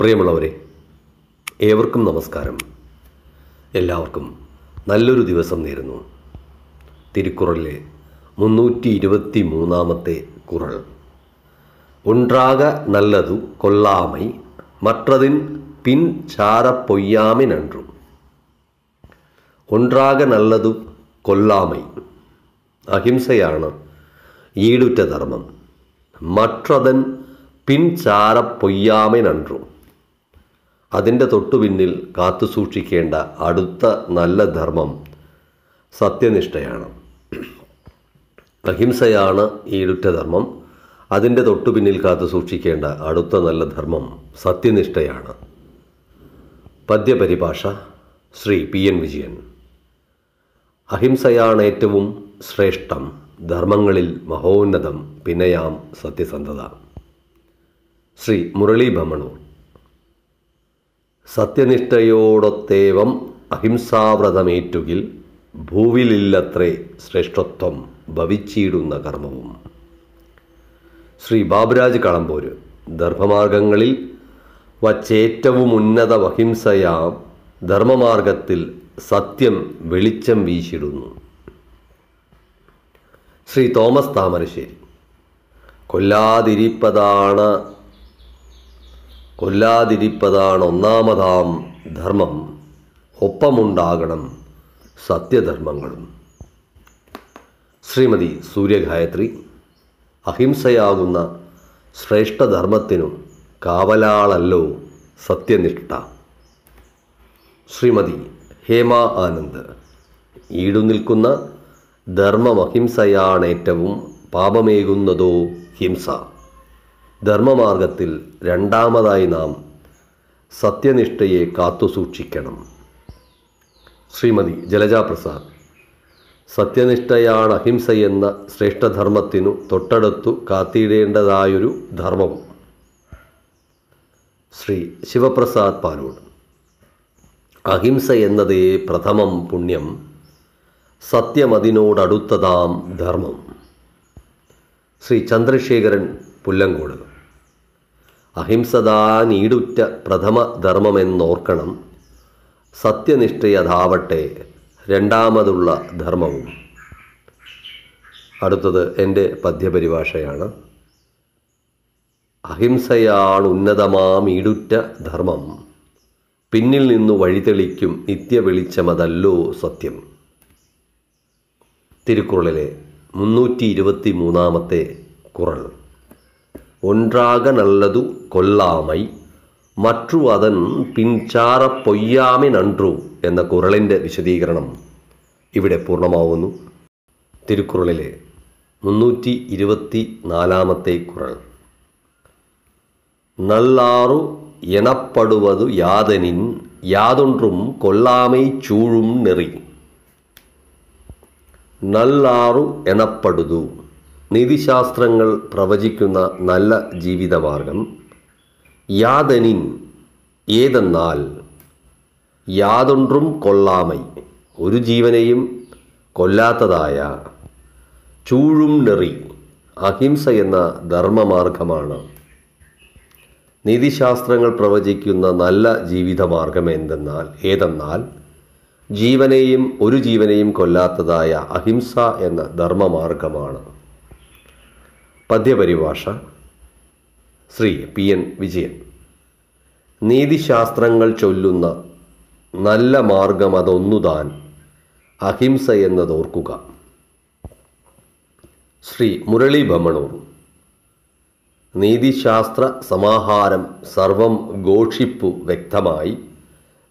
പ്രിയമുള്ളവരെ ഏവർക്കും നമസ്കാരം. എല്ലാവർക്കും നല്ലൊരു ദിവസം നേരുന്നു. തിരുക്കുറളിലെ മുന്നൂറ്റി ഇരുപത്തി മൂന്നാമത്തെ കുറൾ. ഉണ്ടാക നല്ലതു കൊള്ളാമൈ മറ്റതിൻ പിൻ ചാര പൊയ്യാമിനു ഒൻറാക നല്ലതു കൊല്ലാമൈ അഹിംസയാണ് ഈടുറ്റ ധർമ്മം മറ്റതൻ പിൻ ചാര പൊയ്യാമിനു അതിന്റെ തൊട്ടുപിന്നിൽ കാത്തു സൂക്ഷിക്കേണ്ട അടുത്ത നല്ല ധർമ്മം സത്യനിഷ്ഠയാണ്. അഹിംസയാണ് ഈ ഈടുറ്റ ധർമ്മം. അതിന്റെ തൊട്ടുപിന്നിൽ കാത്തു സൂക്ഷിക്കേണ്ട അടുത്ത നല്ല ധർമ്മം സത്യനിഷ്ഠയാണ്. പദ്യപരിഭാഷ ശ്രീ പി എൻ വിജയൻ. അഹിംസയാണ് ഏറ്റവും ശ്രേഷ്ഠം ധർമ്മങ്ങളിൽ മഹോന്നതം പിന്നെയാം സത്യസന്ധത. ശ്രീ മുരളീ ഭമണൂർ. സത്യനിഷ്ഠയോടൊത്തേവം അഹിംസാവ്രതമേറ്റുകിൽ ഭൂവിലില്ലത്രേ ശ്രേഷ്ഠത്വം ഭവിച്ചിടുന്ന കർമ്മവും. ശ്രീ ബാബുരാജ് കളമ്പൂര് ധർമ്മമാർഗങ്ങളിൽ വച്ചേറ്റവും ഉന്നത അഹിംസയാം ധർമ്മമാർഗത്തിൽ സത്യം വെളിച്ചം വീശിടുന്നു. ശ്രീ തോമസ് താമരശ്ശേരി കൊല്ലാതിരിപ്പതാണ് കൊല്ലാതിരിപ്പതാണ് ഒന്നാമതാം ധർമ്മം. ഒപ്പമുണ്ടാകണം സത്യധർമ്മങ്ങളും. ശ്രീമതി സൂര്യഗായത്രി അഹിംസയാകുന്ന ശ്രേഷ്ഠധർമ്മത്തിനും കാവലാളല്ലോ സത്യനിഷ്ഠ. ശ്രീമതി ഹേമ ആനന്ദ് ഈടു നിൽക്കുന്ന ധർമ്മമഹിംസയാണേറ്റവും പാപമേകുന്നതോ ഹിംസ. ധർമ്മമാർഗത്തിൽ രണ്ടാമതായി നാം സത്യനിഷ്ഠയെ കാത്തുസൂക്ഷിക്കണം. ശ്രീമതി ജലജാ പ്രസാദ് സത്യനിഷ്ഠയാണ് അഹിംസയെന്ന ശ്രേഷ്ഠധർമ്മത്തിനു തൊട്ടടുത്തു കാത്തിടേണ്ടതായൊരു ധർമ്മം. ശ്രീ ശിവപ്രസാദ് പാലോട് അഹിംസ എന്നതേ പ്രഥമം പുണ്യം സത്യമതിനോടടുത്തതാം ധർമ്മം. ശ്രീ ചന്ദ്രശേഖരൻ പുല്ലങ്കോട് അഹിംസതാനീടുറ്റ പ്രഥമ ധർമ്മമെന്നോർക്കണം. സത്യനിഷ്ഠയതാവട്ടെ രണ്ടാമതുള്ള ധർമ്മവും. അടുത്തത് എന്റെ പദ്യപരിഭാഷയാണ്. അഹിംസയാണ് ഉന്നതമാം ഈടുറ്റ ധർമ്മം. പിന്നിൽ നിന്നു വഴിതെളിക്കും നിത്യവെളിച്ചമതല്ലോ സത്യം. തിരുക്കുറളിലെ മുന്നൂറ്റി ഇരുപത്തി മൂന്നാമത്തെ കുറൾ. ഒൻറാക നല്ലതു കൊല്ലാമൈ മറ്റു അതൻ പിൻചാറ പൊയ്യാമി നൻറു എന്ന കുറളിന്റെ വിശദീകരണം ഇവിടെ പൂർണമാവുന്നു. തിരുക്കുറളിലെ മുന്നൂറ്റി ഇരുപത്തി നാലാമത്തെ കുറൾ നല്ലാറു എണപ്പെടുവതു യാതനിൻ യാതൊണ്ടും കൊല്ലാമൈ ചൂഴും നെറി. നല്ലാറു എണപ്പെടുതു നീതിശാസ്ത്രങ്ങൾ പ്രവചിക്കുന്ന നല്ല ജീവിതമാർഗം യാതനിൻ ഏതെന്നാൽ യാതൊണ്ടും കൊള്ളാമൈ. ഒരു ജീവനെയും കൊല്ലാത്തതായ ചൂഴും നെറി അഹിംസ എന്ന ധർമ്മമാർഗമാണ്. നീതിശാസ്ത്രങ്ങൾ പ്രവചിക്കുന്ന നല്ല ജീവിതമാർഗം എന്തെന്നാൽ ഏതെന്നാൽ ജീവനെയും ഒരു ജീവനെയും കൊല്ലാത്തതായ അഹിംസ എന്ന ധർമ്മമാർഗമാണ്. പദ്യപരിഭാഷ ശ്രീ പി എൻ വിജയൻ. നീതിശാസ്ത്രങ്ങൾ ചൊല്ലുന്ന നല്ല മാർഗം അതൊന്നുതാൻ അഹിംസ എന്നതോർക്കുക ശ്രീ മുരളി ബമണൂർ നീതിശാസ്ത്ര സമാഹാരം സർവം ഘോഷിപ്പു വ്യക്തമായി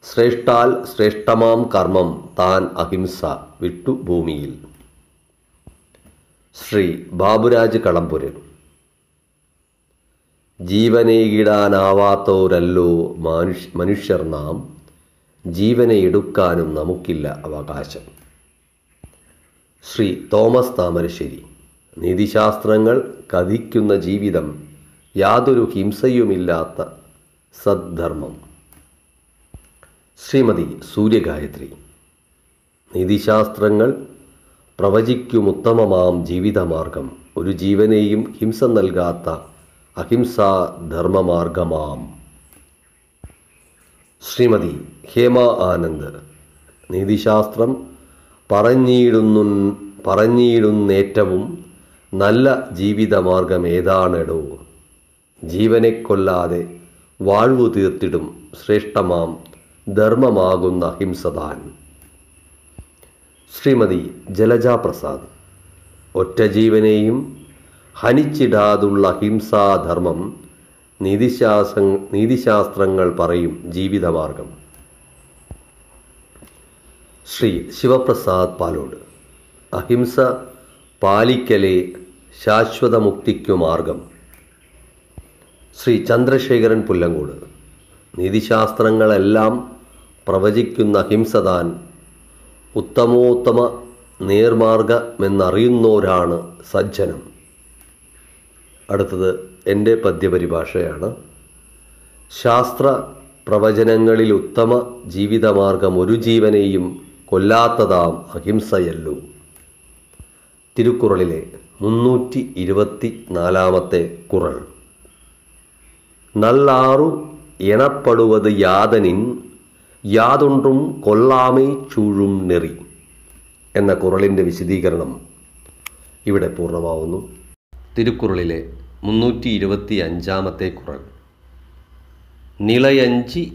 ശ്രേഷ്ഠാൽ ശ്രേഷ്ഠമാം കർമ്മം താൻ അഹിംസ വിട്ടു ഭൂമിയിൽ. ശ്രീ ബാബുരാജ് കളംപുരിൽ ജീവനെയിടാനാവാത്തവരല്ലോ മനുഷ്യ മനുഷ്യർ നാം. ജീവനെ എടുക്കാനും നമുക്കില്ല അവകാശം. ശ്രീ തോമസ് താമരശ്ശേരി. നീതിശാസ്ത്രങ്ങൾ കഥിക്കുന്ന ജീവിതം യാതൊരു ഹിംസയുമില്ലാത്ത സദ്ധർമ്മം. ശ്രീമതി സൂര്യഗായത്രി. നീതിശാസ്ത്രങ്ങൾ പ്രവചിക്കുമുത്തമമാം ജീവിതമാർഗം. ഒരു ജീവനെയും ഹിംസ നൽകാത്ത അഹിംസാ ധർമ്മമാർഗമാം. ശ്രീമതി ഹേമ ആനന്ദ്. നീതിശാസ്ത്രം പറഞ്ഞിടുന്നു പറഞ്ഞിടുന്നേറ്റവും നല്ല ജീവിതമാർഗം ഏതാണെടോ. ജീവനെ കൊല്ലാതെ വാഴ്വു തീർത്തിടും ശ്രേഷ്ഠമാം ധർമ്മമാകുന്ന അഹിംസതാൻ ശ്രീമതി ജലജ പ്രസാദ് ഒറ്റ ജീവനെയും ഹനിച്ചിടാതുള്ള ഹിംസാധർമ്മം നീതിശാസ്ത്ര നീതിശാസ്ത്രങ്ങൾ പറയും ജീവിതമാർഗം. ശ്രീ ശിവപ്രസാദ് പാലോട്. അഹിംസ പാലിക്കലേ ശാശ്വത മുക്തിക്കു മാർഗം. ശ്രീ ചന്ദ്രശേഖരൻ പുല്ലങ്കോട്. നീതിശാസ്ത്രങ്ങളെല്ലാം പ്രവചിക്കുന്ന ഹിംസതാൻ ഉത്തമോത്തമ നേർമാർഗമെന്നറിയുന്നോരാണ് സജ്ജനം. അടുത്തത് എന്റെ പദ്യപരിഭാഷയാണ്. ശാസ്ത്ര പ്രവചനങ്ങളിൽ ഉത്തമ ജീവിതമാർഗം ഒരു ജീവനെയും കൊല്ലാത്തതാം അഹിംസയല്ലോ. തിരുക്കുറളിലെ മുന്നൂറ്റി ഇരുപത്തി നാലാമത്തെ കുറൾ. നല്ലാറു എണപ്പെടുവത് യാതനിൻ യാതൊണ്ടും കൊള്ളാമേ ചൂഴും നെറി എന്ന കുറളിന്റെ വിശദീകരണം ഇവിടെ പൂർണമാവുന്നു. തിരുക്കുറളിലെ മുന്നൂറ്റി ഇരുപത്തി അഞ്ചാമത്തെ കുറൾ നിളയഞ്ചി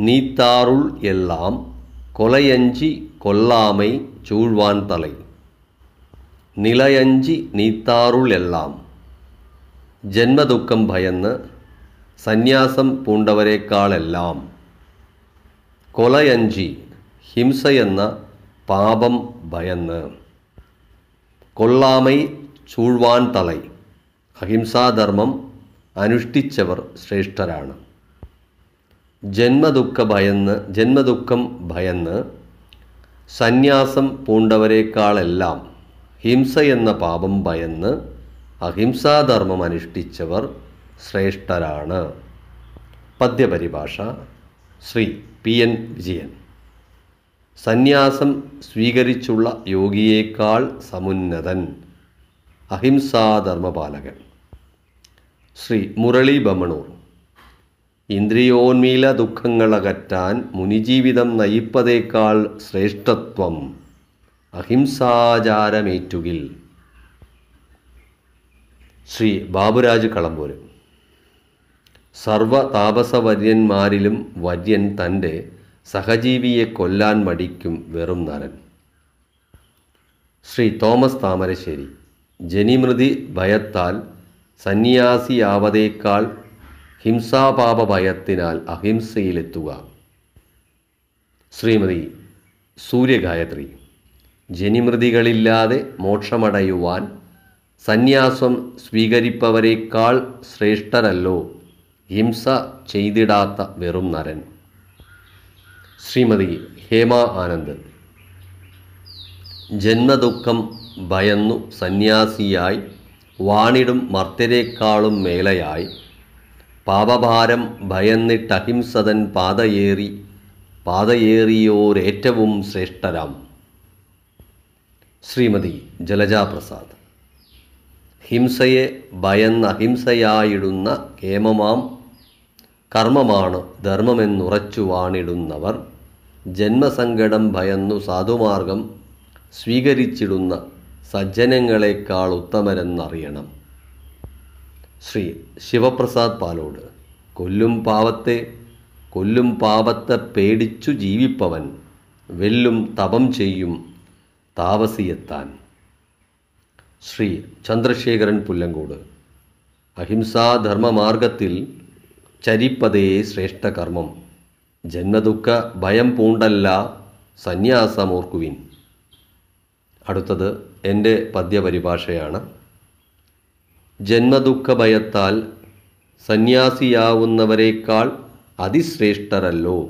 നീത്താറുൾ എല്ലാം കൊലയഞ്ചി കൊല്ലാമൈ ചൂഴ്വാൻ തലൈ നിളയഞ്ചി നീത്താറുൾ എല്ലാം ജന്മദുഃഖം ഭയന്ന് സന്യാസം പൂണ്ടവരെക്കാളെല്ലാം കൊലയഞ്ചി ഹിംസയെന്ന പാപം ഭയന്ന്. കൊള്ളാമൈ ചൂഴ്വാൻ തളൈ അഹിംസാധർമ്മം അനുഷ്ഠിച്ചവർ ശ്രേഷ്ഠരാണ്. ജന്മദുഃഖ ഭയന്ന് ജന്മദുഃഖം ഭയന്ന് സന്യാസം പൂണ്ടവരെക്കാളെല്ലാം ഹിംസ എന്ന പാപം ഭയന്ന് അഹിംസാധർമ്മം അനുഷ്ഠിച്ചവർ ശ്രേഷ്ഠരാണ്. പദ്യപരിഭാഷ ശ്രീ പി എൻ വിജയൻ. സന്യാസം സ്വീകരിച്ചുള്ള യോഗിയേക്കാൾ സമുന്നതൻ അഹിംസാധർമ്മപാലകൻ. ശ്രീ മുരളി ബമണൂർ. ഇന്ദ്രിയോന്മീല ദുഃഖങ്ങളകറ്റാൻ മുനിജീവിതം നയിപ്പതേക്കാൾ ശ്രേഷ്ഠത്വം അഹിംസാചാരമേറ്റുകിൽ. ശ്രീ ബാബുരാജ് കളമ്പൂര് സർവ താപസവര്യന്മാരിലും വര്യൻ തന്റെ സഹജീവിയെ കൊല്ലാൻ മടിക്കും വെറും നരൻ. ശ്രീ തോമസ് താമരശ്ശേരി ജനിമൃതി ഭയത്താൽ സന്യാസിയാവതേക്കാൾ ഹിംസാപാപ ഭയത്തിനാൽ അഹിംസയിലെത്തുക. ശ്രീമതി സൂര്യഗായത്രി ജനിമൃതികളില്ലാതെ മോക്ഷമടയുവാൻ സന്യാസം സ്വീകരിപ്പവരേക്കാൾ ശ്രേഷ്ഠരല്ലോ ഹിംസ ചെയ്തിടാത്ത വെറും നരൻ. ശ്രീമതി ഹേമ ആനന്ദ്. ജന്മദുഃഖം ഭയന്നു സന്യാസിയായി വാണിടും മർത്തരേക്കാളും മേലയായി പാപഭാരം ഭയന്നിട്ടഹിംസതൻ പാതയേറി പാതയേറിയോരേറ്റവും ശ്രേഷ്ഠരാം. ശ്രീമതി ജലജാപ്രസാദ്. ഹിംസയെ ഭയന്ന് അഹിംസയായിടുന്ന കേമമാം കർമ്മമാണ് ധർമ്മമെന്നുറച്ചു വാണിടുന്നവർ ജന്മസങ്കടം ഭയന്നു സാധുമാർഗം സ്വീകരിച്ചിടുന്ന സജ്ജനങ്ങളെക്കാൾ ഉത്തമരെന്നറിയണം. ശ്രീ ശിവപ്രസാദ് പാലോട്. കൊല്ലും പാവത്തെ കൊല്ലും പാപത്തെ പേടിച്ചു ജീവിപ്പവൻ. വെല്ലും തപം ചെയ്യും താപസിയെത്താൻ. ശ്രീ ചന്ദ്രശേഖരൻ പുല്ലങ്കോട്. അഹിംസാധർമ്മമാർഗത്തിൽ ചരിപ്പതേ ശ്രേഷ്ഠകർമ്മം. ജന്മദുഃഖ ഭയം പൂണ്ടല്ല സന്യാസമോർക്കുവിൻ. അടുത്തത് എന്റെ പദ്യപരിഭാഷയാണ്. ജന്മദുഃഖ ഭയത്താൽ സന്യാസിയാവുന്നവരേക്കാൾ അതിശ്രേഷ്ഠരല്ലോ.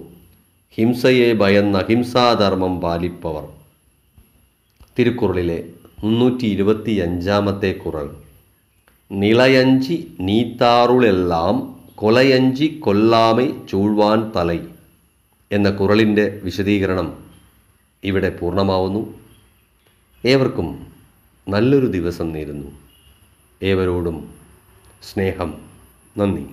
ഹിംസയെ ഭയന്ന അഹിംസാധർമ്മം പാലിപ്പവർ. തിരുക്കുറളിലെ മുന്നൂറ്റി ഇരുപത്തി അഞ്ചാമത്തെ കുറൾ. നിളയഞ്ചി നീത്താറുളെല്ലാം കൊലയഞ്ചി കൊല്ലാമൈ ചൂഴ്വാൻ തലൈ എന്ന കുറളിന്റെ വിശദീകരണം ഇവിടെ പൂർണമാവുന്നു. ഏവർക്കും നല്ലൊരു ദിവസം നേരുന്നു. ഏവരോടും സ്നേഹം. നന്ദി.